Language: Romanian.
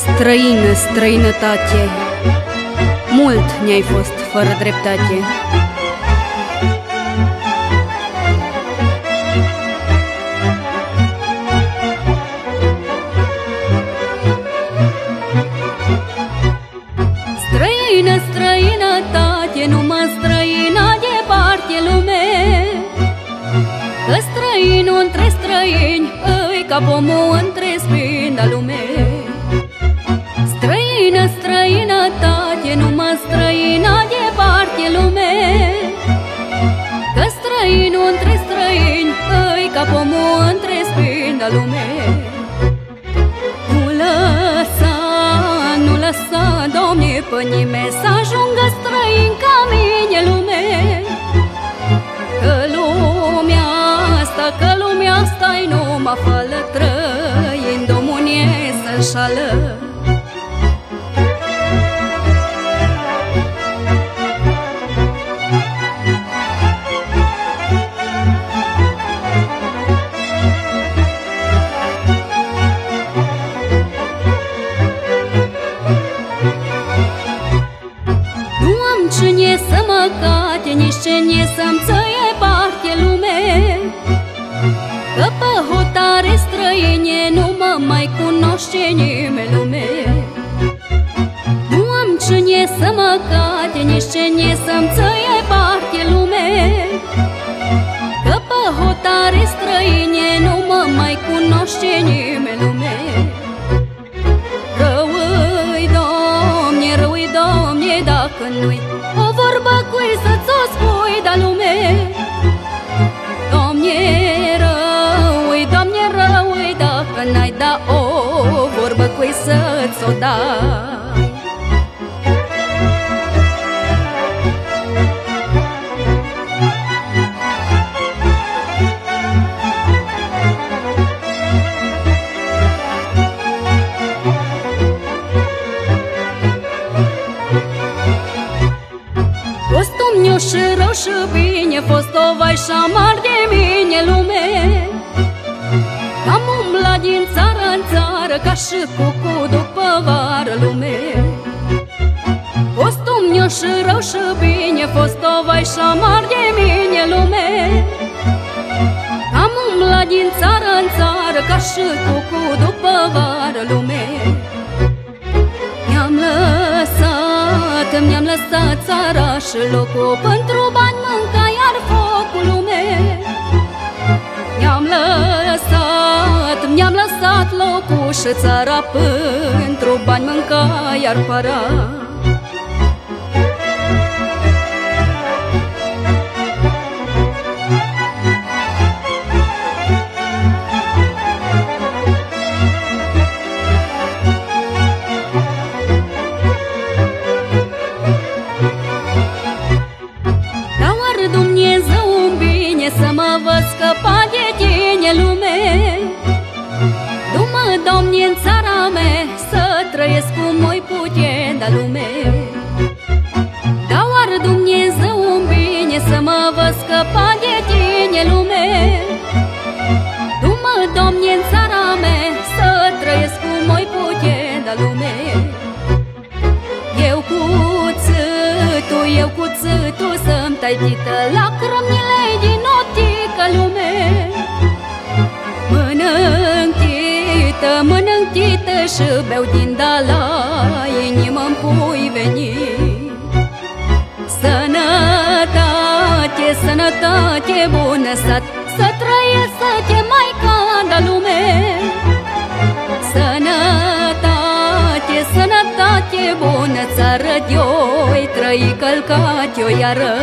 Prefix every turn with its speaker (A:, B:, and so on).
A: Străină, străinătate, mult ne-ai fost fără dreptate. Străină, străinătate, numai străina departe lume. Că străinul între străini, îi ca pomul între spini da lume. Străină, străinătate, numai străina departe lume. Că străinul între străini, îi ca pomul între spini da lume. Nu lăsa, nu lăsa, Doamne, pe nimeni Să ajungă străini ca mine lume. Că lumea asta, că lumea asta-i numai fală cine să mă cate, nici cine să-mi țăie parte lume. Că pe hotare străine nu mă mai cunoște nimeni lume. Nu am cine să mă cate, nici cine să-mi țăie parte lume. Că pe hotare străine nu mă mai cunoște nimeni lume. Rău-i, Doamne, rău-i, Doamne, dacă nu-i O vorbă cui să-ți o spui, da lume. Doamne, rău-i, Doamne, rău-i, dacă n-ai da o vorbă cui să-ți o dai Fostul meu și rău și bine Fost o vai și șamar de mine lume. Am umblat din țară în țară Ca și cucu după vară lume. Fostul meu și rău și bine Fost o vai și șamar de mine lume. Am umblat din țară în țară Ca și cucu după vară lume. Mi-am lăsat, mi-am lăsat țara și locul Pentru bani mânca iar focul lume. Mi-am lăsat, mi-am lăsat locul și țara Pentru bani mânca iar para să mă văd scăpa de tine lume. Du-mă, Doamne, în țara mea Să trăiesc cum moi pute da lume. Dar oare Dumnezeu un bine să mă văd scăpa de tine lume. Du-mă, Doamne, în țara mea Să trăiesc cum moi pute da lume. Eu cu țâtul, eu cu țâtul Să-mi tai tită la Mănânc tită, mănânc tită Și beau din dala Inimă-mi pui veni Sănătate, sănătate bună Să, să trăiesc, să te mai cadă lume. Sănătate, sănătate bună Țară de-oi trăi călcat eu iară